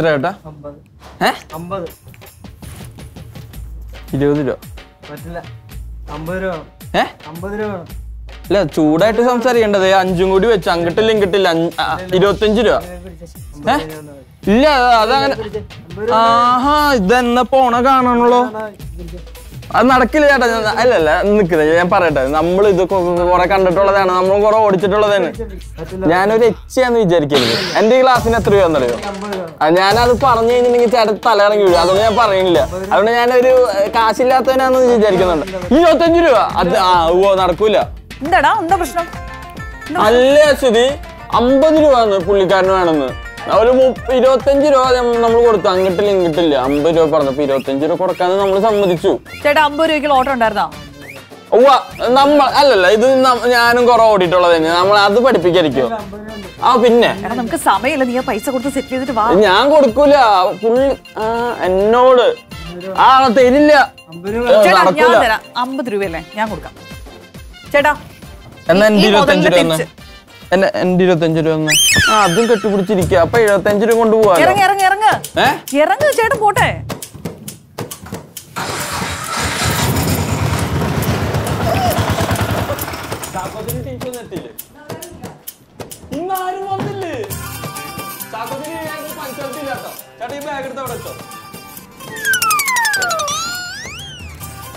എത്ര ചേട്ടാ അമ്പത്. ഏ? അമ്പത്. ഇരുപത് രൂപ. അല്ല ചൂടായിട്ട് സംസാരിക്കേണ്ടത്. അഞ്ചും കൂടി വെച്ച്. അങ്ങട്ടില്ല ഇങ്ങട്ടില്ല. ഇരുപത്തഞ്ച് രൂപ. ഇല്ല അതങ്ങനെ ആഹാ ഇതെന്നെ പോണ കാണണല്ലോ. അത് നടക്കില്ല ചേട്ടാ ഞാൻ- അല്ലല്ല നിൽക്കുന്നത് ഞാൻ പറയട്ടെ. നമ്മൾ ഇത് കുറെ കണ്ടിട്ടുള്ളതാണ് നമ്മൾ കുറെ ഓടിച്ചിട്ടുള്ളതാണ്. ഞാനൊരു ഞാനൊരു എച്ചാന്ന് വിചാരിക്കരുത്. എന്റെ ഈ ക്ലാസ്സിന് എത്ര രൂപ എന്നറിയോ ഞാനത് പറഞ്ഞു കഴിഞ്ഞിട്ടുണ്ടെങ്കിൽ ചേട്ടൻ തലയിറങ്ങി വീഴും. അതുകൊണ്ട് ഞാൻ പറയുന്നില്ല. അതുകൊണ്ട് ഞാനൊരു കാശില്ലാത്തവനാന്ന് വിചാരിക്കുന്നുണ്ട്. ഇരുപത്തഞ്ച് രൂപ? അത് ആ ഓ നടക്കൂല. എന്താടാ എന്താ പ്രശ്നം? അല്ല അശ്വതി അമ്പത് രൂപ പുള്ളിക്കാരന് വേണമെന്ന് ഒരു ഇരുപത്തഞ്ച് രൂപ നമ്മൾ കൊടുത്തു. അങ്ങട്ടില്ല ഇങ്ങോട്ടില്ല. അമ്പത് രൂപ പറഞ്ഞപ്പോ ഇരുപത്തഞ്ച് രൂപ കൊടുക്കാന്ന് നമ്മൾ സമ്മതിച്ചു. ചേട്ടാ അമ്പത് രൂപയ്ക്ക് ഓട്ടോ ഉണ്ടായിരുന്നോ? ഉവ്വ നമ്മൾ അല്ലല്ല ഇത് ഞാനും കുറെ ഓടിയിട്ടുള്ളത് തന്നെ. നമ്മൾ അത് പഠിപ്പിക്കായിരിക്കോ. ആ പിന്നെ? നമുക്ക് സമയമില്ല. നീ പൈസ കൊടുത്ത് സെറ്റ് ചെയ്തിട്ട് വാ. ഞാൻ കൊടുക്കൂല. പുള്ളി എന്നോട്. ആ തരില്ല. അമ്പത് രൂപയല്ലേ? ഞാൻ കൊടുക്കാം. ചേട്ടാ എന്നാ ഇരുപത്തഞ്ച് രൂപ എന്റെ ഇരുപത്തഞ്ച് രൂപ ഒന്ന് ആ അതും കെട്ടിപ്പിടിച്ചിരിക്കുക അപ്പൊ എഴുപത്തഞ്ച് രൂപ കൊണ്ട് പോവാലോ? ഇറങ്ങ് ഇറങ്ങ് ഇറങ്ങ്. ഏ? ചേട്ടൻ പോട്ടെ.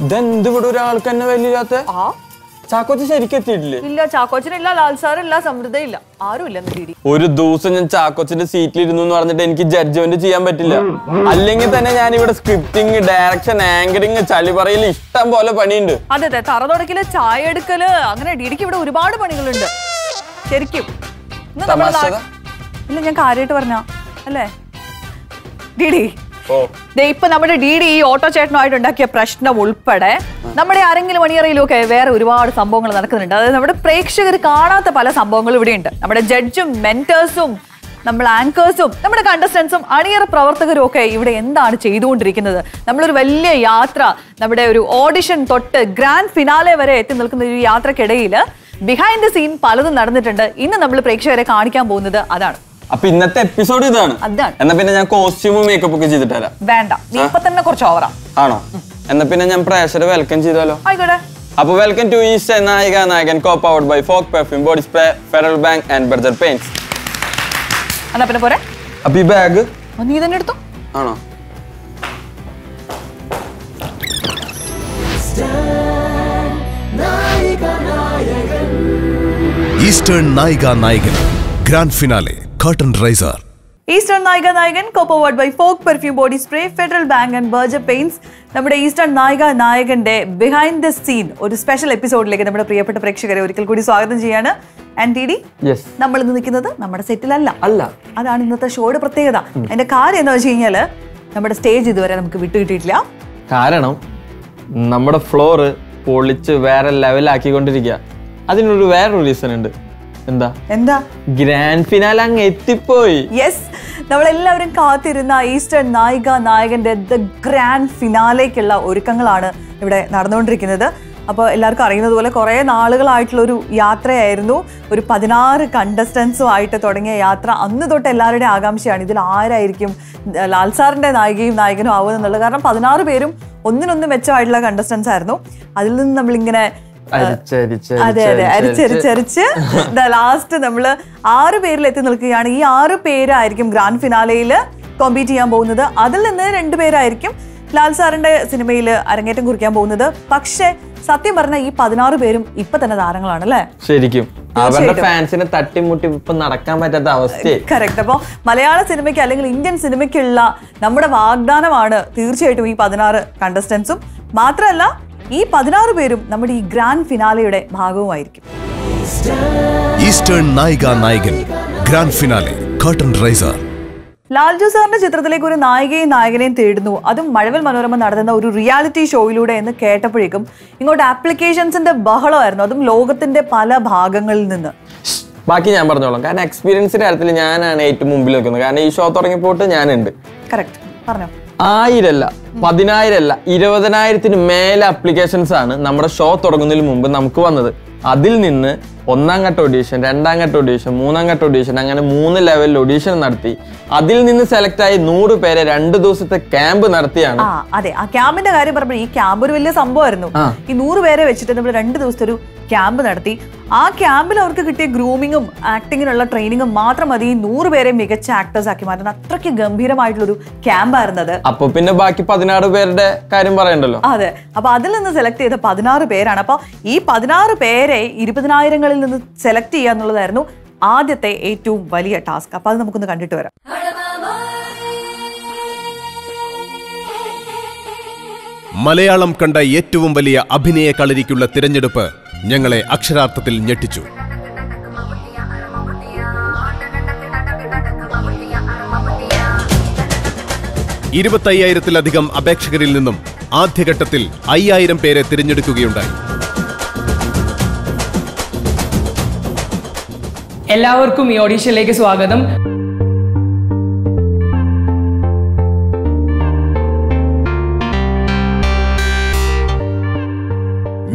ഇതെന്ത് ഇവിടെ ഒരാൾക്ക് തന്നെ വലിയാത്ത ആ ശരിക്കെത്തിയിട്ടില്ലേ ഇല്ല ചാക്കോച്ചനില്ല ലാൽ സാറില്ല സമൃദ്ധ ഇല്ല. ആരും ഇല്ല ഡി ഒരു ദിവസം ഞാൻ ചാക്കോച്ചിന്റെ സീറ്റിൽ ഇരുന്നു എന്ന് പറഞ്ഞിട്ട് എനിക്ക് ജഡ്ജ്മെന്റ് ചെയ്യാൻ പറ്റില്ല. അല്ലെങ്കിൽ തന്നെ ഞാൻ ഇവിടെ സ്ക്രിപ്റ്റിംഗ് ഡയറക്ഷൻ ആങ്കറിങ് ചളി പറയൽ ഇഷ്ടം പോലെ പണിയുണ്ട്. അതെ അതെ തറ തുടക്കൽ ചായ എടുക്കൽ അങ്ങനെ ഡിഡിക്ക് ഇവിടെ ഒരുപാട് പണികളുണ്ട്. ശരിക്കും. ഇല്ല ഞാൻ കാര്യമായിട്ട് പറഞ്ഞ? അല്ലേ? ഡിഡി ഇപ്പൊ നമ്മുടെ ഡി ഡി ഈ ഓട്ടോ ചേട്ടനുമായിട്ട് ഉണ്ടാക്കിയ പ്രശ്നം ഉൾപ്പെടെ നമ്മുടെ ആരെങ്കിലും മണിയറയിലൊക്കെ വേറെ ഒരുപാട് സംഭവങ്ങൾ നടക്കുന്നുണ്ട്. അതായത് നമ്മുടെ പ്രേക്ഷകർ കാണാത്ത പല സംഭവങ്ങളും ഇവിടെയുണ്ട്. നമ്മുടെ ജഡ്ജും മെന്റേഴ്സും നമ്മൾ ആങ്കേഴ്സും നമ്മുടെ കണ്ടസ്റ്റൻസും അണിയറ പ്രവർത്തകരും ഒക്കെ ഇവിടെ എന്താണ് ചെയ്തുകൊണ്ടിരിക്കുന്നത്? നമ്മളൊരു വലിയ യാത്ര നമ്മുടെ ഒരു ഓഡിഷൻ തൊട്ട് ഗ്രാൻഡ് ഫിനാലെ വരെ എത്തി നിൽക്കുന്ന ഒരു യാത്രക്കിടയിൽ ബിഹൈൻഡ് ദ സീൻ പലതും നടന്നിട്ടുണ്ട്. ഇന്ന് നമ്മൾ പ്രേക്ഷകരെ കാണിക്കാൻ പോകുന്നത് അതാണ്. അപ്പൊ ഇന്നത്തെ എപ്പിസോഡ് ഇതാണ്. അതാണ്. എന്നാ പിന്നെ ഞാൻ കോസ്റ്റ്യൂമും മേക്കപ്പ് ഒക്കെ ചെയ്തിട്ട് തരാം വേണ്ട. നീ ഇപ്പൊ തന്നെ കുറച്ച് ഓവറാ ആണോ? എന്നാ പിന്നെ ഞാൻ പ്രേക്ഷരെ വെൽക്കം ചെയ്താലോ? ആയിക്കോട്ടെ. അപ്പൊ welcome to east Nayika Nayakan cop out by Fogg perfume body spray Federal Bank and Berger Paints എന്നാ പിന്നെ പോരെ? അപ്പൊ ഈ ബാഗ് നീ തന്നെ എടുത്തോ? ആണോ? Eastern Nayika Nayakan grand finale curtain raiser Eastern Nayika Nayakan copowered by Fogg perfume body spray Federal Bank and Berger Paints നമ്മുടെ ഈസ്റ്റേൺ നായിക നായകന്റെ ബിഹൈൻഡ് ദ സീൻ ഒരു സ്പെഷ്യൽ എപ്പിസോഡിലേക്ക് നമ്മുടെ പ്രിയപ്പെട്ട പ്രേക്ഷകരെ ഒരിക്കൽ കൂടി സ്വാഗതം ചെയ്യാണ്. ആൻഡ് ഡി യെസ് നമ്മൾ ഇന്ന് നിൽക്കുന്നത് നമ്മുടെ സെറ്റിലല്ല. അല്ല. അതാണ് ഇന്നത്തെ ഷോയുടെ പ്രത്യേകത. അതിന്റെ കാര്യം എന്താ വെച്ച് കഴിഞ്ഞാൽ നമ്മുടെ സ്റ്റേജ് ഇതുവരെ നമുക്ക് വിട്ടുകിട്ടിയിട്ടില്ല കാരണം നമ്മുടെ ഫ്ലോർ പൊളിച്ച് വേറെ ലെവലാക്കിക്കൊണ്ടിരിക്കുക അതിനൊരു വേറൊരു റീസൺ ഉണ്ട്. എന്താ? എന്താ? ഗ്രാൻഡ് ഫിനാലെ അങ്ങ് എത്തിപ്പോയി. യെസ് നമ്മളെല്ലാവരും കാത്തിരുന്ന ഈസ്റ്റേൺ നായിക നായകന്റെ ദ ഗ്രാൻഡ് ഫിനാലേക്കുള്ള ഒരുക്കങ്ങളാണ് ഇവിടെ നടന്നുകൊണ്ടിരിക്കുന്നത്. അപ്പോൾ എല്ലാവർക്കും അറിയുന്നത് പോലെ കുറേ നാളുകളായിട്ടുള്ള ഒരു യാത്രയായിരുന്നു. ഒരു പതിനാറ് കണ്ടസ്റ്റൻസും ആയിട്ട് തുടങ്ങിയ യാത്ര. അന്ന് തൊട്ട് എല്ലാവരുടെയും ആകാംക്ഷയാണ് ഇതിൽ ആരായിരിക്കും ലാൽ സാറിന്റെ നായികയും നായകനും ആവുക എന്നുള്ളത്. കാരണം പതിനാറ് പേരും ഒന്നിനൊന്ന് മെച്ചമായിട്ടുള്ള കണ്ടസ്റ്റൻസ് ആയിരുന്നു. അതിൽ നിന്ന് നമ്മളിങ്ങനെ അതെ അതെ അരിച്ചരിച്ചരിച്ച് ലാസ്റ്റ് നമ്മൾ ആറ് പേരിൽ എത്തി നിൽക്കുകയാണ്. ഈ ആറ് പേരായിരിക്കും ഗ്രാൻഡ് ഫിനാലയിൽ കോമ്പീറ്റ് ചെയ്യാൻ പോകുന്നത്. അതിൽ നിന്ന് രണ്ട് പേരായിരിക്കും ലാൽ സാറിന്റെ സിനിമയിൽ അരങ്ങേറ്റം കുറിക്കാൻ പോകുന്നത്. പക്ഷേ സത്യം പറഞ്ഞ ഈ പതിനാറ് പേരും ഇപ്പൊ തന്നെ താരങ്ങളാണ് അല്ലേ? ശരിക്കും. അവരുടെ ഫാൻസിനെ തട്ടിമുട്ടി ഇപ്പൊ നടക്കാൻ പറ്റാത്ത അവസ്ഥ കറക്റ്റ് അപ്പോൾ മലയാള സിനിമയ്ക്ക് അല്ലെങ്കിൽ ഇന്ത്യൻ സിനിമയ്ക്കുള്ള നമ്മുടെ വാഗ്ദാനമാണ് തീർച്ചയായിട്ടും ഈ പതിനാറ് കണ്ടസ്റ്റൻസും മാത്രമല്ല ഈ പതിനാറ് പേരും നമ്മുടെ ഈ grand ഫിനാലയുടെ ഭാഗവുമായിരിക്കും. Eastern Nayika Nayakan grand finale curtain raiser Lalju സാറിന്റെ ചിത്രത്തിലേക്ക് ഒരു നായികയും നായകനെയും തേടുന്നു. അതും മഴവിൽ മനോരമ നടത്തുന്ന ഒരു റിയാലിറ്റി ഷോയിലൂടെ എന്ന് കേട്ടപ്പോഴേക്കും ഇങ്ങോട്ട് ആപ്ലിക്കേഷൻസിന്റെ ബഹളമായിരുന്നു. അതും ലോകത്തിന്റെ പല ഭാഗങ്ങളിൽ നിന്ന്. ബാക്കി ഞാൻ പറഞ്ഞോളാം. കാരണം എക്സ്പീരിയൻസിന്റെ കാര്യത്തിൽ ഞാനാണ് ഏറ്റവും മുമ്പിൽ നിൽക്കുന്നത്. കാരണം ഈ ഷോ തുടങ്ങിയപ്പോട്ട് ഞാനുണ്ട്. കറക്റ്റ് പറഞ്ഞോ. ആയിരല്ല പതിനായിരല്ല ഇരുപതിനായിരത്തിന് മേലെ അപ്ലിക്കേഷൻസ് ആണ് നമ്മുടെ ഷോ തുടങ്ങുന്നതിന് മുമ്പ് നമുക്ക് വന്നത്. അതിൽ നിന്ന് ഒന്നാം ഘട്ട ഒഡീഷൻ രണ്ടാം ഘട്ട ഒഡീഷൻ മൂന്നാം ഘട്ട ഒഡീഷൻ അങ്ങനെ മൂന്ന് ലെവലിൽ ഒഡീഷൻ നടത്തി. അതിൽ നിന്ന് സെലക്ട് ആയി നൂറ് പേരെ രണ്ട് ദിവസത്തെ ക്യാമ്പ് നടത്തിയാണ്. അതെ. ആ ക്യാമ്പിന്റെ കാര്യം പറയുമ്പോൾ ഈ ക്യാമ്പ് ഒരു വലിയ സംഭവമായിരുന്നു. ഈ നൂറ് പേരെ വെച്ചിട്ട് നമ്മൾ രണ്ട് ദിവസത്തെ ഒരു ക്യാമ്പ് നടത്തി. ആ ക്യാമ്പിൽ അവർക്ക് കിട്ടിയ ഗ്രൂമിങ്ങും ആക്ടിങ്ങിനുള്ള ട്രെയിനിങ്ങും മാത്രം മതി. ഈ നൂറ് പേരെ മികച്ച ആക്ടേഴ്സ് ആക്കി മാറ്റുന്ന അത്രയ്ക്ക് ഗംഭീരമായിട്ടുള്ളൊരു ക്യാമ്പായിരുന്നത് അപ്പൊ പിന്നെ ബാക്കി പതിനാറ് പേരുടെ കാര്യം പറയണ്ടല്ലോ? അതെ. അപ്പൊ അതിൽ നിന്ന് സെലക്ട് ചെയ്ത പതിനാറ് പേരാണ്. അപ്പൊ ഈ പതിനാറ് പേരെ ഇരുപതിനായിരങ്ങളിൽ നിന്ന് സെലക്ട് ചെയ്യുക എന്നുള്ളതായിരുന്നു ആദ്യത്തെ ഏറ്റവും വലിയ ടാസ്ക് അപ്പൊ അത് നമുക്കൊന്ന് കണ്ടിട്ട് വരാം. മലയാളം കണ്ട ഏറ്റവും വലിയ അഭിനയ കളരിക്കുള്ള തിരഞ്ഞെടുപ്പ് ഞങ്ങളെ അക്ഷരാർത്ഥത്തിൽ ഞെട്ടിച്ചു. ഇരുപത്തയ്യായിരത്തിലധികം അപേക്ഷകരിൽ നിന്നും ആദ്യഘട്ടത്തിൽ അയ്യായിരം പേരെ തിരഞ്ഞെടുക്കുകയുണ്ടായി. എല്ലാവർക്കും ഈ ഓഡീഷനിലേക്ക് സ്വാഗതം.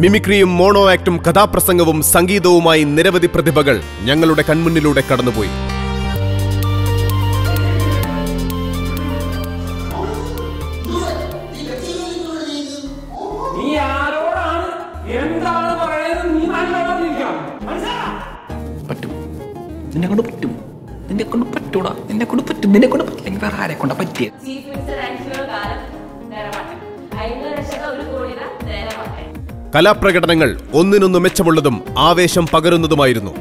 മിമിക്രിയും മോണോ ആക്ടും കഥാപ്രസംഗവും സംഗീതവുമായി നിരവധി പ്രതിഭകൾ ഞങ്ങളുടെ കൺമുന്നിലൂടെ കടന്നുപോയി. നിന്നെ കൊണ്ട് പറ്റും. നിന്നെ കൊണ്ട് പറ്റൂടാ. നിന്നെ കൊണ്ട് പറ്റും. നിന്നെ കൊണ്ട് പറ്റില്ലെങ്കിൽ വേറെ ആരെ കൊണ്ടാ പറ്റിയ കലാപ്രകടനങ്ങൾ ഒന്നിനൊന്ന് മെച്ചമുള്ളതും ആവേശം പകരുന്നതുമായിരുന്നു.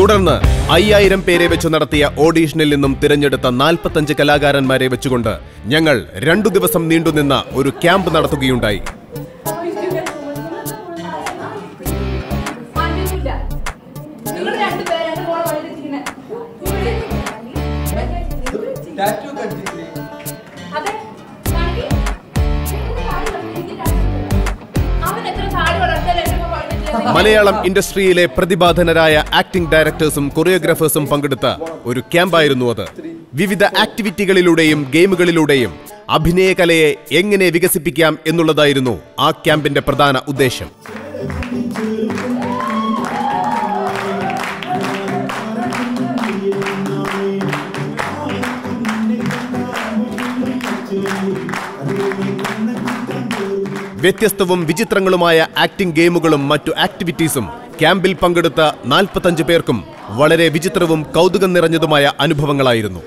തുടർന്ന് അയ്യായിരം പേരെ വെച്ച് നടത്തിയ ഓഡീഷനിൽ നിന്നും തിരഞ്ഞെടുത്ത നാൽപ്പത്തഞ്ച് കലാകാരന്മാരെ വെച്ചുകൊണ്ട് ഞങ്ങൾ രണ്ടു ദിവസം നീണ്ടുനിന്ന ഒരു ക്യാമ്പ് നടത്തുകയുണ്ടായി. മലയാളം ഇൻഡസ്ട്രിയിലെ പ്രതിഭാധനരായ ആക്ടിംഗ് ഡയറക്ടേഴ്സും കൊറിയോഗ്രാഫേഴ്സും പങ്കെടുത്ത ഒരു ക്യാമ്പായിരുന്നു അത്. വിവിധ ആക്ടിവിറ്റികളിലൂടെയും ഗെയിമുകളിലൂടെയും അഭിനയകലയെ എങ്ങനെ വികസിപ്പിക്കാം എന്നുള്ളതായിരുന്നു ആ ക്യാമ്പിന്റെ പ്രധാന ഉദ്ദേശം. വ്യത്യസ്തവും വിചിത്രങ്ങളുമായ ആക്ടിംഗ് ഗെയിമുകളും മറ്റു ആക്ടിവിറ്റീസും ക്യാമ്പിൽ പങ്കെടുത്ത നാൽപ്പത്തഞ്ച് പേർക്കും വളരെ വിചിത്രവും കൗതുകം നിറഞ്ഞതുമായ അനുഭവങ്ങളായിരുന്നു.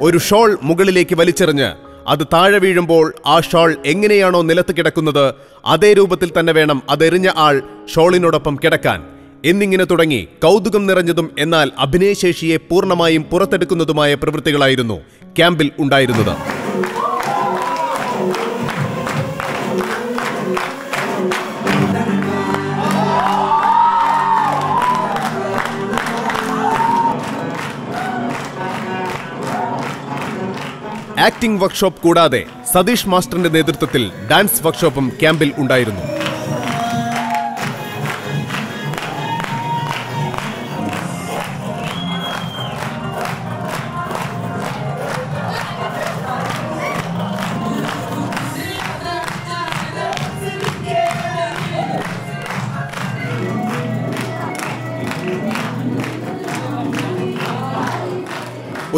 ഒരു ഷോൾ മുകളിലേക്ക് വലിച്ചെറിഞ്ഞ് അത് താഴെ വീഴുമ്പോൾ ആ ഷോൾ എങ്ങനെയാണോ നിലത്ത് കിടക്കുന്നത് അതേ രൂപത്തിൽ തന്നെ വേണം അതെറിഞ്ഞ ആൾ ഷോളിനോടൊപ്പം കിടക്കാൻ. എന്നിങ്ങനെ തുടങ്ങി കൗതുകം നിറഞ്ഞതും എന്നാൽ അഭിനയശേഷിയെ പൂർണമായും പുറത്തെടുക്കുന്നതുമായ പ്രവൃത്തികളായിരുന്നു ക്യാമ്പിൽ ഉണ്ടായിരുന്നത്. ആക്ടിംഗ് വർക്ക്ഷോപ്പ് കൂടാതെ സതീഷ് മാസ്റ്ററിന്റെ നേതൃത്വത്തിൽ ഡാൻസ് വർക്ക്ഷോപ്പും ക്യാമ്പിൽ ഉണ്ടായിരുന്നു.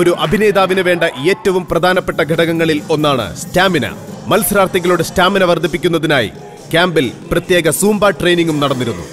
ഒരു അഭിനേതാവിന് വേണ്ട ഏറ്റവും പ്രധാനപ്പെട്ട ഘടകങ്ങളിൽ ഒന്നാണ് സ്റ്റാമിന. മത്സരാർത്ഥികളുടെ സ്റ്റാമിന വർദ്ധിപ്പിക്കുന്നതിനായി ക്യാമ്പിൽ പ്രത്യേക സൂംബ ട്രെയിനിങ്ങും നടന്നിരുന്നു.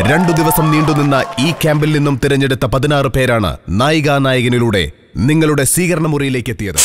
രണ്ടു ദിവസം നീണ്ടുനിന്ന ഈ ക്യാമ്പിൽ നിന്നും തിരഞ്ഞെടുത്ത പതിനാറ് പേരാണ് നായികാ നായകനിലൂടെ നിങ്ങളുടെ സ്വീകരണ മുറിയിലേക്ക് എത്തിയത്.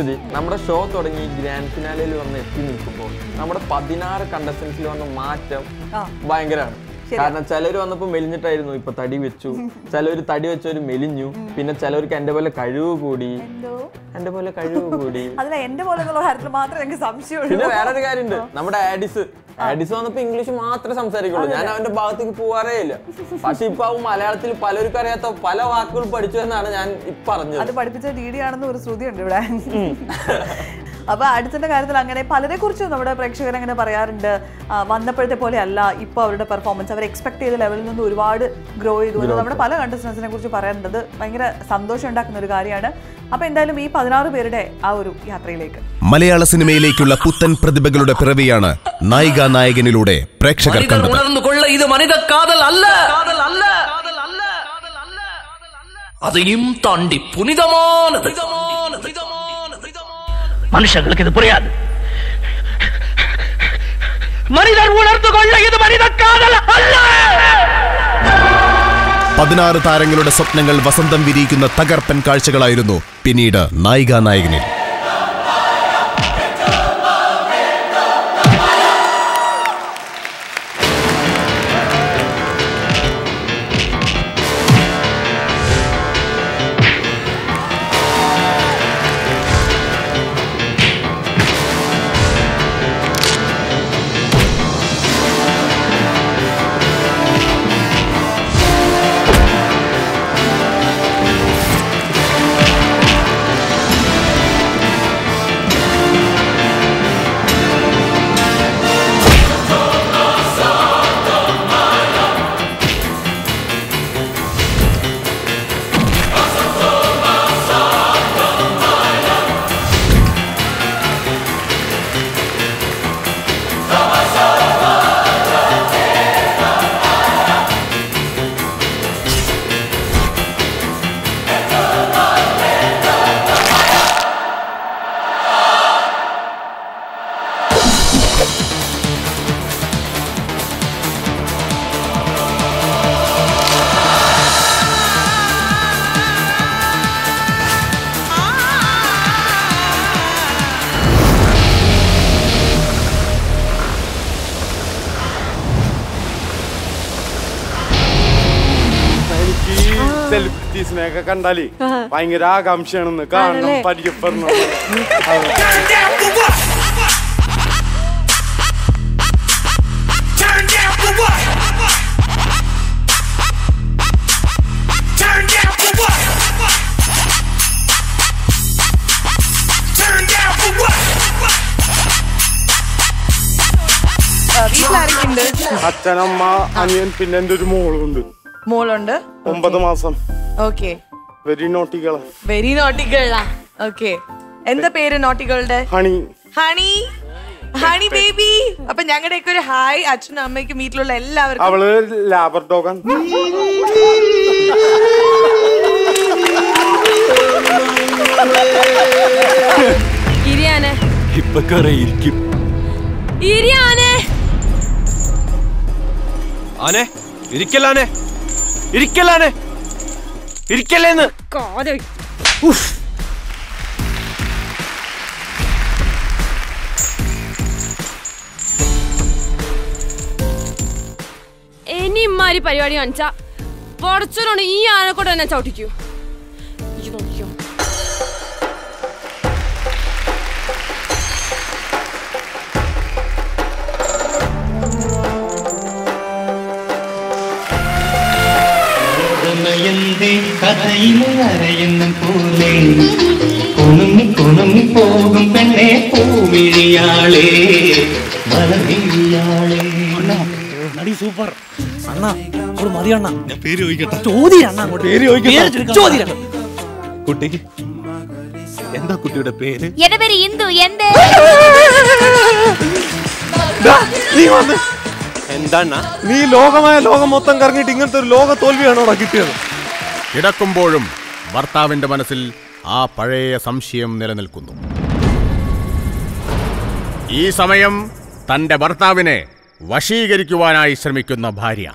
അശ്വതി നമ്മുടെ ഷോ തുടങ്ങി ഗ്രാൻഡ് ഫിനാലയിൽ വന്ന് എത്തി നിൽക്കുമ്പോൾ നമ്മുടെ പതിനാറ് കണ്ടസ്റ്റൻസിൽ വന്ന മാറ്റം. ഭയങ്കരമാണ്. കാരണം ചിലർ വന്നപ്പോ മെലിഞ്ഞിട്ടായിരുന്നു ഇപ്പൊ തടി വെച്ചു. ചിലവര് തടി വെച്ചവര് മെലിഞ്ഞു. പിന്നെ ചിലവർക്ക് എന്റെ പോലെ കഴിവ് കൂടി. എന്റെ പോലെ കഴിവ് കൂടി. അതല്ല എന്റെ പോലെ എന്നുള്ള കാര്യത്തിൽ മാത്രമേ എനിക്ക് സംശയമുള്ളൂ. പിന്നെ വേറൊരു കാര്യമുണ്ട്. നമ്മുടെ ആഡിസ് ആഡിസ് വന്നപ്പോ ഇംഗ്ലീഷ് മാത്രമേ സംസാരിക്കുള്ളൂ. ഞാൻ അവന്റെ ഭാഗത്തേക്ക് പോവാറേ ഇല്ല. പക്ഷെ ഇപ്പൊ അവൻ മലയാളത്തിൽ പലർക്കും അറിയാത്ത പല വാക്കുകൾ പഠിച്ചു എന്നാണ് ഞാൻ ഇപ്പൊ പറഞ്ഞത്. അത് പഠിപ്പിച്ച രീതിയാണെന്ന് ഡി ആണെന്ന് ഒരു ശ്രുതി ഉണ്ട് ഇവിടെ അപ്പൊ അടുത്തിന്റെ കാര്യത്തിൽ അങ്ങനെ പലരെ കുറിച്ച് നമ്മുടെ പ്രേക്ഷകർ അങ്ങനെ പറയാറുണ്ട്. വന്നപ്പോഴത്തെ പോലെ അല്ല ഇപ്പൊ അവരുടെ പെർഫോമൻസ് അവർ എക്സ്പെക്ട് ചെയ്ത ലെവലിൽ നിന്ന് ഒരുപാട് ഗ്രോ ചെയ്തു നമ്മുടെ പല കണ്ടസ്റ്റൻസിനെ കുറിച്ച് പറയാറുണ്ട്. ഭയങ്കര സന്തോഷം ഉണ്ടാക്കുന്ന ഒരു കാര്യമാണ്. അപ്പൊ എന്തായാലും ഈ പതിനാറ് പേരുടെ ആ ഒരു യാത്രയിലേക്ക്. മലയാള സിനിമയിലേക്കുള്ള പുത്തൻ പ്രതിഭകളുടെ പിറവിയാണ് നായിക നായകനിലൂടെ പ്രേക്ഷകർ കണ്ടത്. ഇത് മനിത കാതൽ അതെയും താണ്ടി மனுஷங்களுக்கு இது புரியாது மனிதர் உணர்ந்து கொள்ள இது மனித காதல் அல்ல പതിനാറ് താരങ്ങളുടെ സ്വപ്നങ്ങൾ വസന്തം വിരിയിക്കുന്ന തകർപ്പൻ കാഴ്ചകളായിരുന്നു പിന്നീട് നായികാ നായകനിൽ ഇതൊക്കെ കണ്ടാലേ ഭയങ്കര ആകാംക്ഷയാണെന്ന് കാണണം പരിചയപ്പെടണം. അച്ഛനമ്മ അനിയൻ പിന്നെ എന്റെ ഒരു മോളുണ്ട്. മോളുണ്ട്? ഒമ്പത് മാസം. ഓക്കേ വെരി നോട്ടികള വെരി നോട്ടികളാ ഓക്കെ എന്താ പേര് നോട്ടികളുടെ ഹണി ഹണി ഹണി ബേബി അപ്പൊ ഞങ്ങളുടെയൊക്കെ ഒരു ഹായ് അച്ഛനും അമ്മയ്ക്കും വീട്ടിലുള്ള എല്ലാവർക്കും. അവൾ ലാബർ ഡോഗൻ ഇരിയാനെ. ഇപ്പൊ കറിയിരിക്കും ഇരിയാനെ. ആനെ ഇരിക്കല്ലാനെ ഇരിക്കല്ലാനെ ഇരിക്കല്ലേന്ന്? ഇനി ഇമ്മാരി പരിപാടി കാണിച്ചാ. പൊടച്ചോണ്ട് ഈ ആനക്കോട്ട് തന്നെ ചവിട്ടിക്കൂ. പ്രണയന്റെ കഥയിലെ അരയുന്ന പോലെ കുണുങ്ങി കുണുങ്ങി പോകും പെണ്ണെ പൂമിഴിയാളേ മലമിഴിയാളേ നടി സൂപ്പർ. അണ്ണാ അവിടെ മതി അണ്ണാ. ഞാൻ പേര് ചോദിക്കട്ടെ? ചോദ്യം അണ്ണാ അങ്ങോട്ട് പേര് ചോദിക്കട്ടെ? ചോദ്യം കുട്ടി എന്താ കുട്ടിയുടെ പേര്? എന്റെ പേര് ഇന്ദു എന്റെ ദാ, നീ വന്ന്. എന്താണ്? നീ ലോകമായ ലോകം മൊത്തം കറങ്ങിയിട്ട് ഇങ്ങനത്തെ ഒരു ലോക തോൽവിയാണോ കിട്ടിയത്? കിടക്കുമ്പോഴും ഭർത്താവിന്റെ മനസ്സിൽ ആ പഴയ സംശയം നിലനിൽക്കുന്നു. ഈ സമയം തന്റെ ഭർത്താവിനെ വശീകരിക്കുവാനായി ശ്രമിക്കുന്ന ഭാര്യ.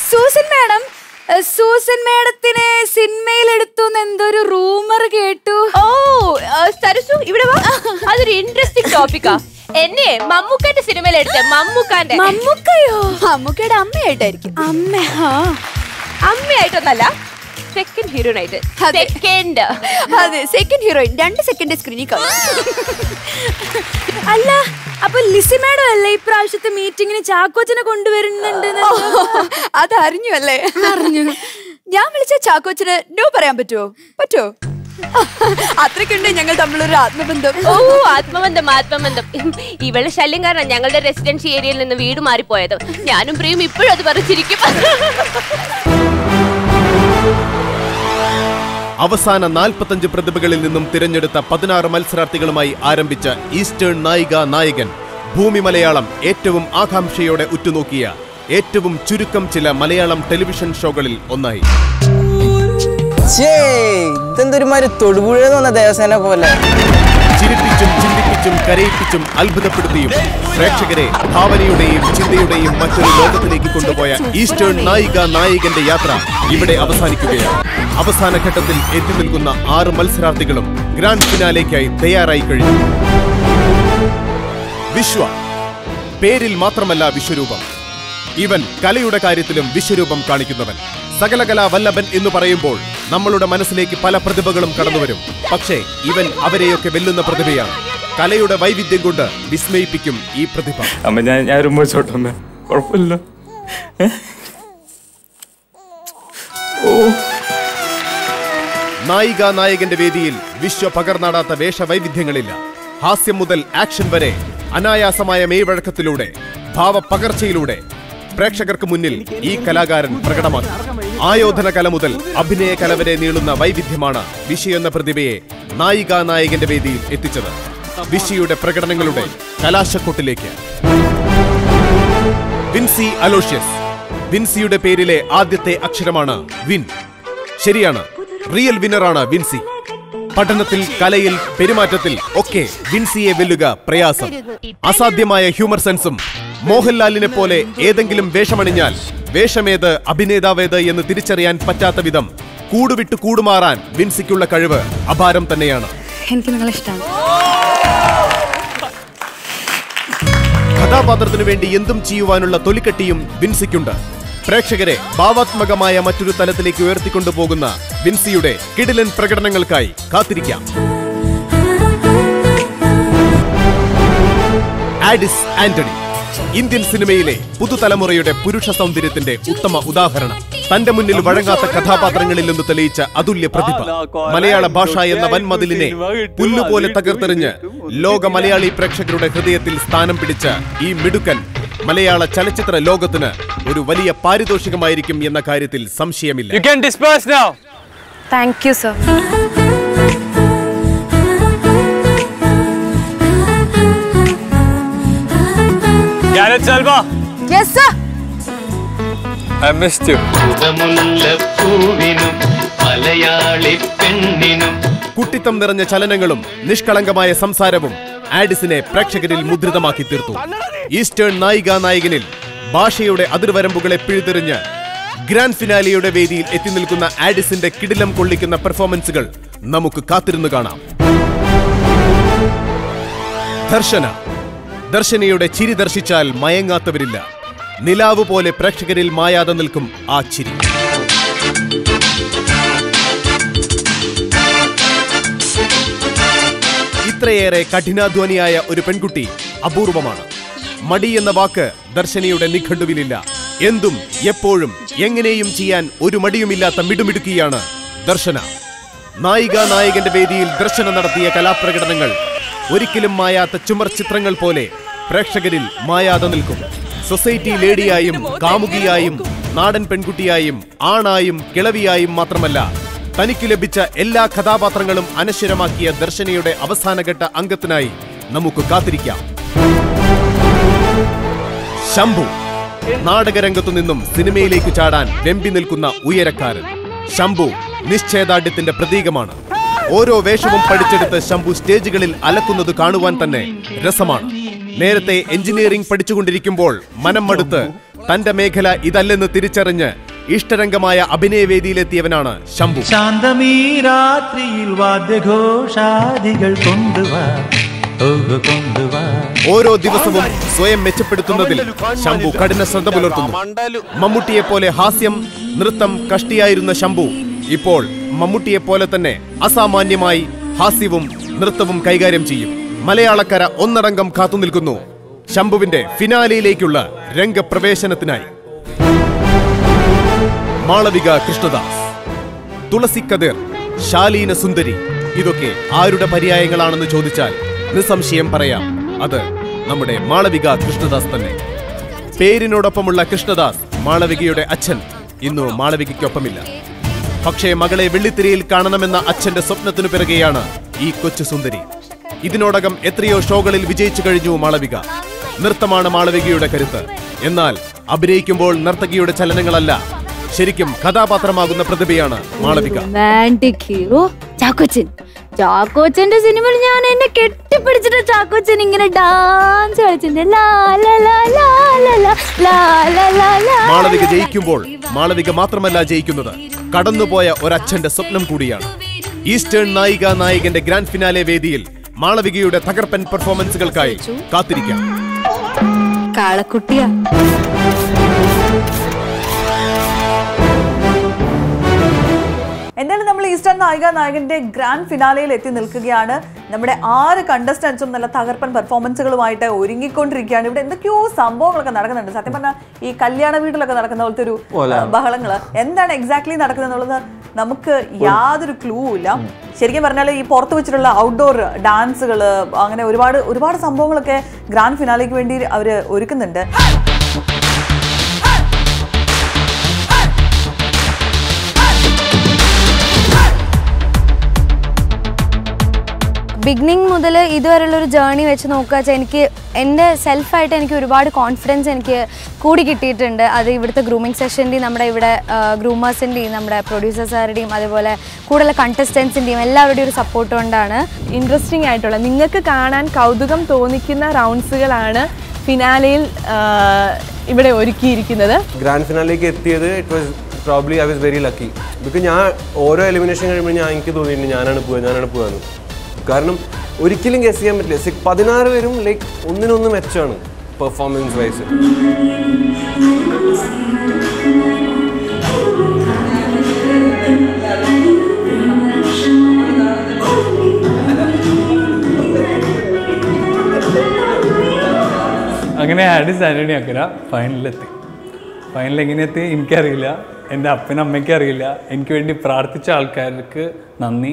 സൂസൻ മാഡം സൂസൻ മാഡത്തിനെ സിനിമയിൽ എടുത്തു എന്തൊരു റൂമർ കേട്ടു. ഓ സരസു ഇവിടെ വാ. അതൊരു ഇൻട്രസ്റ്റിംഗ് ടോപ്പിക്കാ എന്നെ മമ്മൂക്കാന്റെ സിനിമയിൽ എടുത്ത മമ്മൂക്കാന്റെ മമ്മൂക്കയോ? മമ്മൂക്കയുടെ അമ്മയായിട്ടായിരിക്കും. അമ്മ അമ്മയായിട്ടൊന്നല്ല സെക്കൻഡ് ഹീറോയിൻ ആയിട്ട് സെക്കൻഡ് അതെ സെക്കൻഡ് ഹീറോയിൻ രണ്ട് സെക്കൻഡ് സ്ക്രീനിൽ കാണും. അല്ല അപ്പൊ ലിസി മാഡം അല്ലേ ഇപ്രാവശ്യത്തെ മീറ്റിങ്ങിന് ചാക്കോച്ചനെ കൊണ്ടുവരുന്നുണ്ട് അത് അറിഞ്ഞു അല്ലേ? അറിഞ്ഞു. ഞാൻ വിളിച്ച ചാക്കോച്ചന് നോ പറയാൻ പറ്റുമോ പറ്റുമോ അത്രയ്ക്കുണ്ട് ഞങ്ങൾ തമ്മിലൊരു ആത്മബന്ധം. ഓ ആത്മബന്ധം ആത്മബന്ധം. ഇവളെ ശല്യം കാരണം ഞങ്ങളുടെ റെസിഡൻഷ്യൽ ഏരിയയിൽ നിന്ന് വീട് മാറിപ്പോയത്. ഞാനും പ്രിയും ഇപ്പോഴും അത് പറിച്ചിരിക്കും അവസാന നാൽപ്പത്തഞ്ച് പ്രതിഭകളിൽ നിന്നും തിരഞ്ഞെടുത്ത പതിനാറ് മത്സരാർത്ഥികളുമായി ആരംഭിച്ച ഈസ്റ്റേൺ നായിക നായകൻ ഭൂമി മലയാളം ഏറ്റവും ആകാംക്ഷയോടെ ഉറ്റുനോക്കിയ ഏറ്റവും ചുരുക്കം ചില മലയാളം ടെലിവിഷൻ ഷോകളിൽ ഒന്നായി. ഇതെന്തൊരുമാതിരി തൊടുപുഴ എന്ന് ദേവസേന പോലെ. ചിരിപ്പിച്ചും ചിന്തിപ്പിച്ചും കരയിപ്പിച്ചും അത്ഭുതപ്പെടുത്തിയും പ്രേക്ഷകരെ ഭാവനയുടെയും ചിന്തയുടെയും മറ്റൊരു ലോകത്തിലേക്ക് കൊണ്ടുപോയ ഈസ്റ്റേൺ നായിക നായകന്റെ യാത്ര ഇവിടെ അവസാനിക്കുകയാണ്. അവസാന ഘട്ടത്തിൽ എത്തി നിൽക്കുന്ന ആറ് മത്സരാർത്ഥികളും ഗ്രാൻഡ് ഫിനാലേക്കായി തയ്യാറായി കഴിഞ്ഞു. വിശ്വ പേരിൽ മാത്രമല്ല വിശ്വരൂപം. ഇവൻ കലയുടെ കാര്യത്തിലും വിശ്വരൂപം കാണിക്കുന്നവൻ. സകലകലാ വല്ലഭൻ എന്ന് പറയുമ്പോൾ നമ്മളുടെ മനസ്സിലേക്ക് പല പ്രതിഭകളും കടന്നുവരും പക്ഷേ ഇവൻ അവരെയൊക്കെ വെല്ലുന്ന പ്രതിഭയാണ്. കലയുടെ വൈവിധ്യം കൊണ്ട് വിസ്മയിപ്പിക്കും ഈ പ്രതിഭ. അമ്മ ഞാൻ ഞാൻ ഒരു കുഴപ്പമില്ല. നായിക നായകന്റെ വേദിയിൽ വിശ്വ പകർന്നാടാത്ത വേഷവൈവിധ്യങ്ങളില്ല. ഹാസ്യം മുതൽ ആക്ഷൻ വരെ അനായാസമായ മെയ്വഴക്കത്തിലൂടെ ഭാവപകർച്ചയിലൂടെ പ്രേക്ഷകർക്ക് മുന്നിൽ ഈ കലാകാരൻ പ്രകടമാക്കി ആയോധന കല മുതൽ അഭിനയ കല വരെ നീളുന്ന വൈവിധ്യമാണ് വിഷി എന്ന പ്രതിഭയെ നായിക നായകന്റെ വേദിയിൽ എത്തിച്ചത്. വിഷിയുടെ പ്രകടനങ്ങളുടെ കലാശക്കൊട്ടിലേക്ക്. വിൻസി അലോഷ്യസ്. വിൻസിയുടെ പേരിലെ ആദ്യത്തെ അക്ഷരമാണ് വിൻ. ശരിയാണ് റിയൽ വിന്നറാണ് വിൻസി. പഠനത്തിൽ കലയിൽ പെരുമാറ്റത്തിൽ ഒക്കെ വിൻസിയെ വെല്ലുക പ്രയാസം. അസാധ്യമായ ഹ്യൂമർ സെൻസും മോഹൻലാലിനെ പോലെ ഏതെങ്കിലും വേഷമണിഞ്ഞാൽ വേഷമേത് അഭിനേതാവേത് എന്ന് തിരിച്ചറിയാൻ പറ്റാത്ത വിധം കൂടുവിട്ട് കൂടുമാറാൻ വിൻസിക്കുള്ള കഴിവ് അപാരം തന്നെയാണ്. എനിക്ക് നിങ്ങളെ ഇഷ്ടമാണ് കഥാപാത്രത്തിനു വേണ്ടി എന്തും ചെയ്യുവാനുള്ള തൊലിക്കെട്ടിയും വിൻസിക്കുണ്ട്. പ്രേക്ഷകരെ ഭാവാത്മകമായ മറ്റൊരു തലത്തിലേക്ക് ഉയർത്തിക്കൊണ്ടുപോകുന്ന വിൻസിയുടെ കിടിലൻ പ്രകടനങ്ങൾക്കായി കാത്തിരിക്കാം. ആഡിസ് ആന്റണി. ഇന്ത്യൻ സിനിമയിലെ പുതുതലമുറയുടെ പുരുഷ സൗന്ദര്യത്തിന്റെ ഉത്തമ ഉദാഹരണം. തന്റെ മുന്നിൽ വഴങ്ങാത്ത കഥാപാത്രങ്ങളിൽ നിന്ന് തെളിയിച്ച അതുല്യ പ്രതിഭ. മലയാള ഭാഷ എന്ന വൻമതിലിനെ പുല്ലുപോലെ തകർത്തെറിഞ്ഞ് ലോക മലയാളി പ്രേക്ഷകരുടെ ഹൃദയത്തിൽ സ്ഥാനം പിടിച്ച ഈ മിടുക്കൻ മലയാള ചലച്ചിത്ര ലോകത്തിന് ഒരു വലിയ പാരിതോഷികമായിരിക്കും എന്ന കാര്യത്തിൽ സംശയമില്ല. You can disperse now thank you sir Gareth Selva. Yes sir I missed you. പൂവിനും മലയാളി പെണ്ണിനും. കുട്ടിത്തം നിറഞ്ഞ ചലനങ്ങളും നിഷ്കളങ്കമായ സംസാരവും ആഡിസിനെ പ്രേക്ഷകരിൽ മുദ്രിതമാക്കി തീർത്തു. ഈസ്റ്റേൺ നായിക നായകനിൽ ഭാഷയുടെ അതിർവരമ്പുകളെ പിഴുതെറിഞ്ഞ് ഗ്രാൻഡ് ഫിനാലിയുടെ വേദിയിൽ എത്തി നിൽക്കുന്ന ആഡിസിന്റെ കിടിലം കൊള്ളിക്കുന്ന പെർഫോമൻസുകൾ നമുക്ക് കാത്തിരുന്നു കാണാം. ദർശന. ദർശനയുടെ ചിരി ദർശിച്ചാൽ മയങ്ങാത്തവരില്ല. നിലാവ് പോലെ പ്രേക്ഷകരിൽ മായാതെ നിൽക്കും ആ ചിരി. ഇത്രയേറെ കഠിനാധ്വാനിയായ ഒരു പെൺകുട്ടി അപൂർവമാണ്. മടി എന്ന വാക്ക് ദർശനയുടെ നിഘണ്ടുവിലില്ല. എന്തും എപ്പോഴും എങ്ങനെയും ചെയ്യാൻ ഒരു മടിയുമില്ലാത്ത മിടുമിടുക്കിയാണ് ദർശന. നായിക നായകന്റെ വേദിയിൽ ദർശന നടത്തിയ കലാപ്രകടനങ്ങൾ ഒരിക്കലും മായാത്ത ചുമർ ചിത്രങ്ങൾ പോലെ പ്രേക്ഷകരിൽ മായാതെ നിൽക്കും. സൊസൈറ്റി ലേഡിയായും കാമുകിയായും നാടൻ പെൺകുട്ടിയായും ആണായും കിളവിയായും മാത്രമല്ല തനിക്ക് ലഭിച്ച എല്ലാ കഥാപാത്രങ്ങളും അനശ്വരമാക്കിയ ദർശനയുടെ അവസാനഘട്ട അംഗത്തിനായി നമുക്ക് കാത്തിരിക്കാം. ശംഭു നാടകരംഗത്തു നിന്നും സിനിമയിലേക്ക് ചാടാൻ വെമ്പി നിൽക്കുന്ന ഉയരക്കാരൻ. ശംഭു നിശ്ചയദാർഢ്യത്തിന്റെ പ്രതീകമാണ്. ഓരോ വേഷവും പഠിച്ചെടുത്ത് ശംഭു സ്റ്റേജുകളിൽ അലക്കുന്നത് കാണുവാൻ തന്നെ രസമാണ്. നേരത്തെ എഞ്ചിനീയറിംഗ് പഠിച്ചുകൊണ്ടിരിക്കുമ്പോൾ മനം മടുത്ത് തന്റെ മേഖല ഇതല്ലെന്ന് തിരിച്ചറിഞ്ഞ് ഇഷ്ടരംഗമായ അഭിനയവേദിയിലെത്തിയവനാണ് ശംഭു. ശാന്തമീ രാത്രിയിൽ വാദ്യഘോഷാദികൾ കൊണ്ടുവാ ഓരോ ദിവസവും സ്വയം മെച്ചപ്പെടുത്തുന്നതിൽ ശംഭു കഠിന ശ്രദ്ധ പുലർത്തുന്നു. മമ്മൂട്ടിയെ പോലെ ഹാസ്യം നൃത്തം കഷ്ടിയായിരുന്ന ശംഭു ഇപ്പോൾ മമ്മൂട്ടിയെ പോലെ തന്നെ അസാമാന്യമായി ഹാസ്യവും നൃത്തവും കൈകാര്യം ചെയ്യും. മലയാളക്കര ഒന്നടങ്കം കാത്തുനിൽക്കുന്നു ശംഭുവിന്റെ ഫിനാലയിലേക്കുള്ള രംഗപ്രവേശനത്തിനായി. മാളവിക കൃഷ്ണദാസ് തുളസി കതിർ ശാലീന സുന്ദരി ഇതൊക്കെ ആരുടെ പര്യായങ്ങളാണെന്ന് ചോദിച്ചാൽ നിസ്സംശയം പറയാം അത് നമ്മുടെ മാളവിക കൃഷ്ണദാസ് തന്നെ. പേരിനോടൊപ്പമുള്ള കൃഷ്ണദാസ് മാളവികയുടെ അച്ഛൻ. ഇന്നു മാളവികയ്ക്കൊപ്പമില്ല. പക്ഷേ മകളെ വെള്ളിത്തിരയിൽ കാണണമെന്ന അച്ഛന്റെ സ്വപ്നത്തിനു പിറകെയാണ് ഈ കൊച്ചു സുന്ദരി. ഇതിനോടകം എത്രയോ ഷോകളിൽ വിജയിച്ചു കഴിഞ്ഞു മാളവിക. നൃത്തമാണ് മാളവികയുടെ കരുത്ത്. എന്നാൽ അഭിനയിക്കുമ്പോൾ നർത്തകിയുടെ ചലനങ്ങളല്ല ശരിക്കും കഥാപാത്രമാകുന്ന പ്രതിഭയാണ് മാളവിക. ചാക്കോച്ചൻ ചാക്കോച്ചന്റെ സിനിമയിൽ ഞാൻ എന്നെ കെട്ടിപ്പിടിച്ചിട്ട് ചാക്കോച്ചൻ ഇങ്ങനെ ഡാൻസ് കളിച്ചിട്ടുണ്ട് മാളവിക ജയിക്കുമ്പോൾ മാളവിക മാത്രമല്ല ജയിക്കുന്നത് കടന്നുപോയ ഒരച്ഛന്റെ സ്വപ്നം കൂടിയാണ് ഈസ്റ്റേൺ നായിക നായകന്റെ ഗ്രാൻഡ് ഫിനാലെ വേദിയിൽ മാളവികയുടെ തകർപ്പൻ പെർഫോമൻസുകൾക്കായി കാത്തിരിക്കാം കാളക്കുട്ടിയാ എന്തായാലും നമ്മൾ ഈസ്റ്റേൺ നായിക നായകന്റെ ഗ്രാൻഡ് ഫിനാലയിൽ എത്തി നിൽക്കുകയാണ്. നമ്മുടെ ആറ് കണ്ടസ്റ്റൻസും നല്ല തകർപ്പൻ പെർഫോമൻസുകളുമായിട്ട് ഒരുങ്ങിക്കൊണ്ടിരിക്കുകയാണ്. ഇവിടെ എന്തൊക്കെയോ സംഭവങ്ങളൊക്കെ നടക്കുന്നുണ്ട്. സത്യം പറഞ്ഞാൽ ഈ കല്യാണ വീട്ടിലൊക്കെ നടക്കുന്ന പോലത്തെ ഒരു ബഹളങ്ങൾ എന്താണ് എക്സാക്ട്ലി നടക്കുന്നത് എന്നുള്ളത് നമുക്ക് യാതൊരു ക്ലൂ ഇല്ല. ശരിക്കും പറഞ്ഞാൽ ഈ പുറത്ത് വെച്ചിട്ടുള്ള ഔട്ട്ഡോർ ഡാൻസുകൾ അങ്ങനെ ഒരുപാട് ഒരുപാട് സംഭവങ്ങളൊക്കെ ഗ്രാൻഡ് ഫിനാലയ്ക്ക് വേണ്ടി അവർ ഒരുക്കുന്നുണ്ട്. ബിഗിനിങ് മുതൽ ഇതുവരെയുള്ള ഒരു ജേണി വെച്ച് നോക്കുക വെച്ചാൽ എനിക്ക് എന്റെ സെൽഫായിട്ട് എനിക്ക് ഒരുപാട് കോൺഫിഡൻസ് എനിക്ക് കൂടി കിട്ടിയിട്ടുണ്ട്. അത് ഇവിടുത്തെ ഗ്രൂമിങ് സെഷന്റെയും നമ്മുടെ ഇവിടെ ഗ്രൂമേഴ്സിന്റെയും നമ്മുടെ പ്രൊഡ്യൂസേഴ്സുകാരുടെയും അതുപോലെ കൂടുതൽ കണ്ടസ്റ്റൻസിന്റെയും എല്ലാവരുടെയും ഒരു സപ്പോർട്ട് കൊണ്ടാണ് ഇൻട്രസ്റ്റിംഗ് ആയിട്ടുള്ള നിങ്ങൾക്ക് കാണാൻ കൗതുകം തോന്നിക്കുന്ന റൗണ്ട്സുകളാണ് ഫിനാലയിൽ ഇവിടെ ഒരുക്കിയിരിക്കുന്നത്. ഗ്രാൻഡ് ഫിനാലിലേക്ക് എത്തിയത് it was probably I was very lucky because ഞാൻ ഓരോ എലിമിനേഷൻ കഴിയുമ്പോൾ ഞാൻ എനിക്ക് തോന്നിയിട്ടുണ്ട് ഞാനാണ് പോവുക ഞാനാണ് പോകാന്ന് കാരണം ഒരിക്കലും ഗസ് ചെയ്യാൻ പറ്റില്ല. സിക് പതിനാറ് പേരും ലൈക്ക് ഒന്നിനൊന്ന് മെച്ചമാണ് പെർഫോമൻസ് വൈസ് അങ്ങനെ ആഡ് സാറ്റർഡേ അക്കര ഫൈനലിലെത്തി ഫൈനൽ എങ്ങനെയെത്തി എനിക്കറിയില്ല. എന്റെ അപ്പനും അമ്മയ്ക്കും അറിയില്ല. എനിക്ക് വേണ്ടി പ്രാർത്ഥിച്ച ആൾക്കാർക്ക് നന്ദി.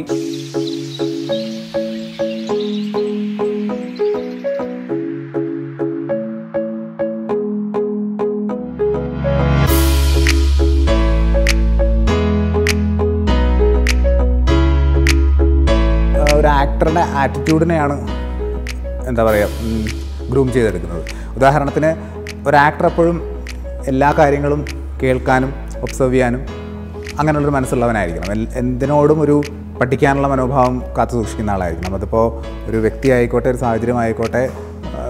ആക്ടറുടെ ആറ്റിറ്റ്യൂഡിനെയാണ് എന്താ പറയുക ഗ്രൂം ചെയ്തെടുക്കുന്നത്. ഉദാഹരണത്തിന് ഒരു ആക്ടർ എപ്പോഴും എല്ലാ കാര്യങ്ങളും കേൾക്കാനും ഒബ്സർവ് ചെയ്യാനും അങ്ങനെയുള്ളൊരു മനസ്സുള്ളവനായിരിക്കണം. എന്തിനോടും ഒരു പഠിക്കാനുള്ള മനോഭാവം കാത്തു സൂക്ഷിക്കുന്ന ആളായിരിക്കണം. അതിപ്പോൾ ഒരു വ്യക്തി ആയിക്കോട്ടെ ഒരു സാഹചര്യം ആയിക്കോട്ടെ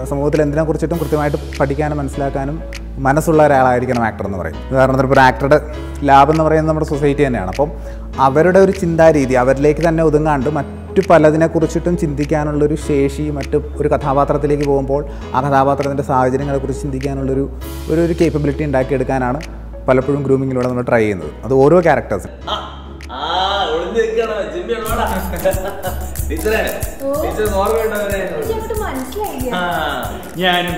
സമൂഹത്തിൽ എന്തിനെക്കുറിച്ചിട്ടും കൃത്യമായിട്ട് പഠിക്കാനും മനസ്സിലാക്കാനും മനസ്സുള്ള ഒരാളായിരിക്കണം ആക്ടർ എന്ന് പറയും. ഉദാഹരണത്തിന് ഇപ്പോൾ ആക്ടറുടെ ലാഭം എന്ന് പറയുന്നത് നമ്മുടെ സൊസൈറ്റി തന്നെയാണ്. അപ്പം അവരുടെ ഒരു ചിന്താരീതി അവരിലേക്ക് തന്നെ ഒതുങ്ങാണ്ട് മറ്റു പലതിനെക്കുറിച്ചിട്ടും ചിന്തിക്കാനുള്ളൊരു ശേഷി മറ്റു ഒരു കഥാപാത്രത്തിലേക്ക് പോകുമ്പോൾ ആ കഥാപാത്രത്തിന്റെ സാഹചര്യങ്ങളെക്കുറിച്ച് ചിന്തിക്കാനുള്ളൊരു ഒരു ഒരു കേപ്പബിലിറ്റി ഉണ്ടാക്കിയെടുക്കാനാണ് പലപ്പോഴും ഗ്രൂമിങ്ങിലൂടെ നമ്മൾ ട്രൈ ചെയ്യുന്നത്. അത് ഓരോ ക്യാരക്ടേഴ്സും ഞാനും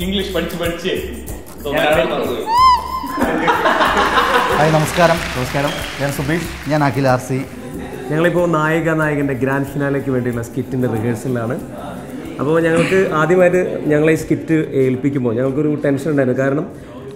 ഇംഗ്ലീഷ് പഠിച്ച് പഠിച്ച്. ഹായ് നമസ്കാരം. നമസ്കാരം. ഞാൻ സുബീഷ്. ഞാൻ അഖിൽ ആർ സി. ഞങ്ങളിപ്പോൾ നായിക നായകന്റെ ഗ്രാൻഡ് ഫിനാലയ്ക്ക് വേണ്ടിയുള്ള സ്കിറ്റിന്റെ റിഹേഴ്സലാണ് അപ്പോൾ ഞങ്ങൾക്ക് ആദ്യമായിട്ട് ഞങ്ങളെ സ്കിറ്റ് ഏൽപ്പിക്കുമ്പോൾ ഞങ്ങൾക്കൊരു ടെൻഷൻ ഉണ്ടായിരുന്നു. കാരണം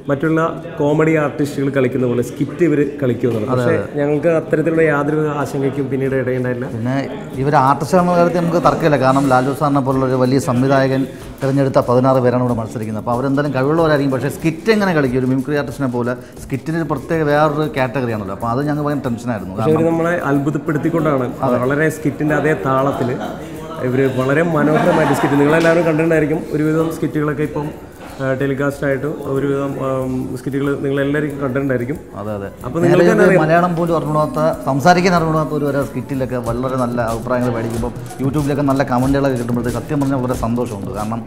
മറ്റുള്ള കോമഡി ആർട്ടിസ്റ്റുകൾ കളിക്കുന്ന പോലെ സ്കിറ്റ് ഇവർ കളിക്കുമെന്നുള്ളത് അതെ, പക്ഷേ ഞങ്ങൾക്ക് അത്തരത്തിലുള്ള യാതൊരു ആശങ്കയ്ക്കും പിന്നീട് ഇടയുണ്ടായില്ല. പിന്നെ ഇവർ ആർട്ടിസ്റ്റ് എന്ന കാര്യത്തിൽ നമുക്ക് തർക്കമില്ല. കാരണം ലാലു സാറിനെ പോലുള്ള ഒരു വലിയ സംവിധായകൻ തിരഞ്ഞെടുത്ത പതിനാറ് പേരാണ് ഇവിടെ മത്സരിക്കുന്നത്. അപ്പോൾ അവരെന്തായാലും കഴിവുള്ളവരായിരിക്കും. പക്ഷേ സ്കിറ്റ് എങ്ങനെ കളിക്കും? ഒരു മിമിക്രി ആർട്ടിസ്റ്റിനെ പോലെ സ്കിറ്റിന് ഒരു പ്രത്യേക വേറൊരു കാറ്റഗറി ആണല്ലോ. അപ്പോൾ അത് ഞങ്ങൾ ഭയങ്കര ടെൻഷനായിരുന്നു അവർ നമ്മളെ അത്ഭുതപ്പെടുത്തിക്കൊണ്ടാണ്. വളരെ സ്കിറ്റിന്റെ അതേ താളത്തിൽ ഇവർ വളരെ മനോഹരമായിട്ട് സ്കിറ്റ് നിങ്ങളെല്ലാവരും കണ്ടിട്ടുണ്ടായിരിക്കും ഒരുവിധം സ്കിറ്റുകളൊക്കെ ഇപ്പം ടെലികാസ്റ്റ് ആയിട്ട് ഒരുവിധം സ്കിറ്റുകൾ നിങ്ങൾ എല്ലാവർക്കും കണ്ടിട്ടുണ്ടായിരിക്കും. അതെ അതെ. അപ്പോൾ നിങ്ങൾക്ക് അറിയാം. മലയാളം പോലും അറിഞ്ഞൂടാത്ത സംസാരിക്കാൻ അറിഞ്ഞൂടാത്ത ഒരു ഓരോ സ്കിറ്റിലൊക്കെ വളരെ നല്ല അഭിപ്രായങ്ങൾ മേടിക്കുമ്പോൾ യൂട്യൂബിലൊക്കെ നല്ല കമന്റുകളൊക്കെ കിട്ടുമ്പോഴത്തേക്ക് സത്യം പറഞ്ഞാൽ വളരെ സന്തോഷമുണ്ട്. കാരണം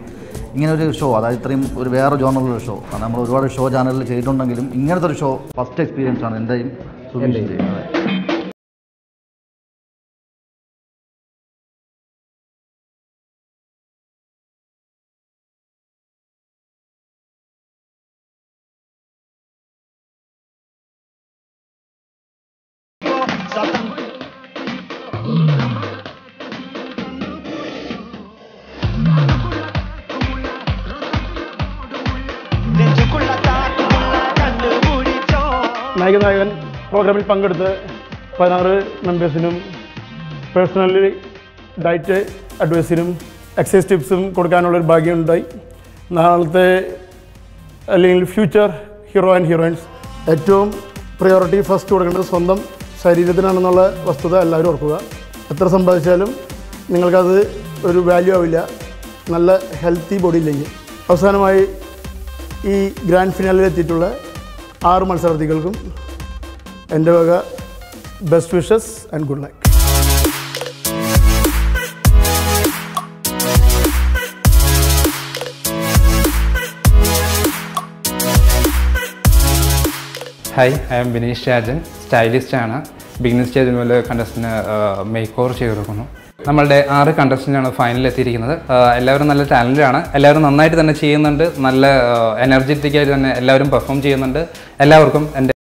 ഇങ്ങനെ ഒരു ഷോ അതായത് ഇത്രയും ഒരു വേറെ ജോണറുള്ള ഷോ കാരണം നമ്മൾ ഒരുപാട് ഷോ ചാനലിൽ ചെയ്തിട്ടുണ്ടെങ്കിലും ഇങ്ങനത്തെ ഒരു ഷോ ഫസ്റ്റ് എക്സ്പീരിയൻസ് ആണ്. എന്റെയും സുഖം അതെ. പ്രോഗ്രാമിൽ പങ്കെടുത്ത് പതിനാറ് മെമ്പേഴ്സിനും പേഴ്സണലി ഡയറ്റ് അഡ്വൈസിനും എക്സസൈസ് ടിപ്സും കൊടുക്കാനുള്ളൊരു ഭാഗ്യമുണ്ടായി. നാളത്തെ അല്ലെങ്കിൽ ഫ്യൂച്ചർ ഹീറോ ആൻഡ് ഹീറോയിൻസ് ഏറ്റവും പ്രയോറിറ്റി ഫസ്റ്റ് കൊടുക്കേണ്ടത് സ്വന്തം ശരീരത്തിനാണെന്നുള്ള വസ്തുത എല്ലാവരും ഓർക്കുക. എത്ര സമ്പാദിച്ചാലും നിങ്ങൾക്കത് ഒരു വാല്യൂ ആവില്ല. നല്ല ഹെൽത്തി ബോഡി ഇല്ലെങ്കിൽ. അവസാനമായി ഈ ഗ്രാൻഡ് ഫിനാലിൽ എത്തിയിട്ടുള്ള ആറ് മത്സരാർത്ഥികൾക്കും എന്റെ വക best wishes and good luck hi I'm Bineesh Rajan stylist ആണ്. ബിഗിനർ സ്റ്റേജിന് പോലെ കണ്ടസ്റ്റിന് മേക്ക് ഓവർ ചെയ്ത് കൊടുക്കുന്നു നമ്മളുടെ ആറ് കണ്ടസ്റ്റന്റാണ് ഫൈനലിൽ എത്തിയിരിക്കുന്നത്. എല്ലാവരും നല്ല ടാലന്റ് ആണ്. എല്ലാവരും നന്നായിട്ട് തന്നെ ചെയ്യുന്നുണ്ട്. നല്ല എനർജറ്റിക്കായിട്ട് തന്നെ എല്ലാവരും പെർഫോം ചെയ്യുന്നുണ്ട്. എല്ലാവർക്കും എന്റെ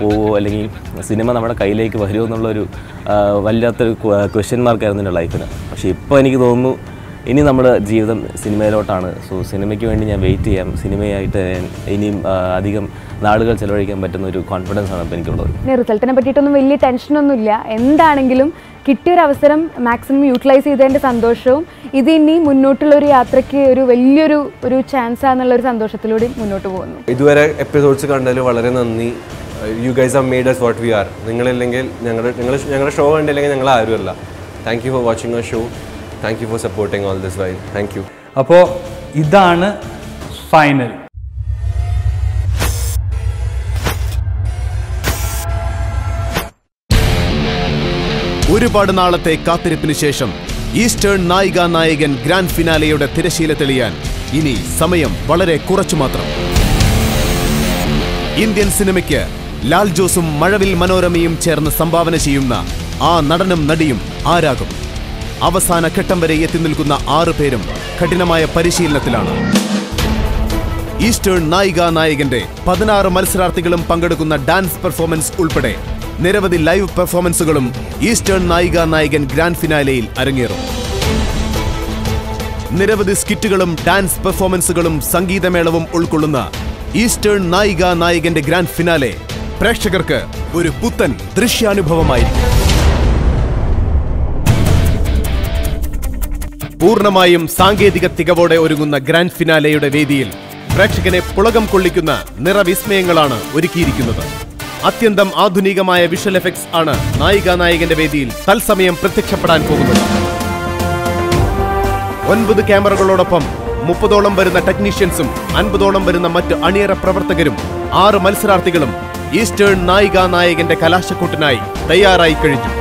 പോവോ? അല്ലെങ്കിൽ സിനിമ നമ്മുടെ കയ്യിലേക്ക് വരുമോ എന്നുള്ളൊരു വല്ലാത്തൊരു ക്വസ്റ്റ്യൻ മാർക്കായിരുന്നു എന്റെ ലൈഫിന് പക്ഷേ ഇപ്പോൾ എനിക്ക് തോന്നുന്നു ഇനി നമ്മുടെ ജീവിതം സിനിമയിലോട്ടാണ്. സോ സിനിമയ്ക്ക് വേണ്ടി ഞാൻ വെയിറ്റ് ചെയ്യാം. സിനിമയായിട്ട് ഇനിയും അധികം നാളുകൾ ചെലവഴിക്കാൻ പറ്റുന്ന ഒരു കോൺഫിഡൻസ് ആണ് ഇപ്പോൾ എനിക്കുള്ളത്. പിന്നെ റിസൾട്ടിനെ പറ്റിയിട്ടൊന്നും വലിയ ടെൻഷനൊന്നുമില്ല എന്താണെങ്കിലും കിട്ടിയൊരു അവസരം മാക്സിമം യൂട്ടിലൈസ് ചെയ്തതിന്റെ സന്തോഷവും ഇത് ഇനി മുന്നോട്ടുള്ള ഒരു യാത്രയ്ക്ക് ഒരു വലിയൊരു ഒരു ചാൻസ് ആണെന്നുള്ള ഒരു സന്തോഷത്തിലൂടെ മുന്നോട്ട് പോകുന്നു. ഇതുവരെ എപ്പിസോഡ്സ് കണ്ടതിൽ വളരെ നന്ദി. You guys are made us what we are നിങ്ങളില്ലെങ്കിൽ ഞങ്ങളുടെ നിങ്ങൾ ഞങ്ങളുടെ ഷോ കണ്ടില്ലെങ്കിൽ ഞങ്ങൾ ആരുമല്ല. Thank you for watching a show thank you for supporting all this while thank you അപ്പോൾ ഇതാണ് ഫൈനൽ ഒരുപാട് നാളത്തെ കാത്തിരിപ്പിന് ശേഷം ഈസ്റ്റേൺ നായിക നായകൻ ഗ്രാൻഡ് ഫിനാലെയുടെ തിരശീല തെളിയാൻ ഇനി സമയം വളരെ കുറച്ചു മാത്രം. ഇന്ത്യൻ സിനിമയ്ക്ക് ലാൽ ജോസും മഴവിൽ മനോരമയും ചേർന്ന് സംഭാവന ചെയ്യുന്ന ആ നടനും നടിയും ആരാകും? അവസാന ഘട്ടം വരെ എത്തി നിൽക്കുന്ന ആറു പേരും കഠിനമായ പരിശീലനത്തിലാണ്. ഈസ്റ്റേൺ നായിക നായകന്റെ പതിനാറ് മത്സരാർത്ഥികളും പങ്കെടുക്കുന്ന ഡാൻസ് പെർഫോമൻസ് ഉൾപ്പെടെ നിരവധി live പെർഫോമൻസുകളും eastern Nayika Nayakan grand ഫിനാലെയിൽ അരങ്ങേറും. നിരവധി സ്കിറ്റുകളും ഡാൻസ് പെർഫോമൻസുകളും സംഗീതമേളവും ഉൾക്കൊള്ളുന്ന ഈസ്റ്റേൺ നായിക നായകന്റെ ഗ്രാൻഡ് ഫിനാലെ പ്രേക്ഷകർക്ക് ഒരു പുത്തൻ ദൃശ്യാനുഭവമായിരിക്കും പൂർണമായും സാങ്കേതിക തികവോടെ ഒരുങ്ങുന്ന ഗ്രാൻഡ് ഫിനാലെയുടെ വേദിയിൽ പ്രേക്ഷകനെ പുളകം കൊള്ളിക്കുന്ന നിറവിസ്മയങ്ങളാണ് ഒരുക്കിയിരിക്കുന്നത്. അത്യന്തം ആധുനികമായ വിഷ്വൽ എഫക്ട്സ് ആണ് നായിക നായകന്റെ വേദിയിൽ തത്സമയം പ്രത്യക്ഷപ്പെടാൻ പോകുന്നത്. ഒൻപത് ക്യാമറകളോടൊപ്പം മുപ്പതോളം വരുന്ന ടെക്നീഷ്യൻസും അൻപതോളം വരുന്ന മറ്റ് അണിയറ പ്രവർത്തകരും ആറ് മത്സരാർത്ഥികളും ഈസ്റ്റേൺ നായിക നായകന്റെ കലാശക്കൂട്ടിനായി തയ്യാറായി കഴിഞ്ഞു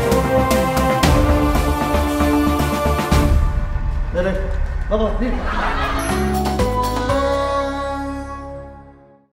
sí.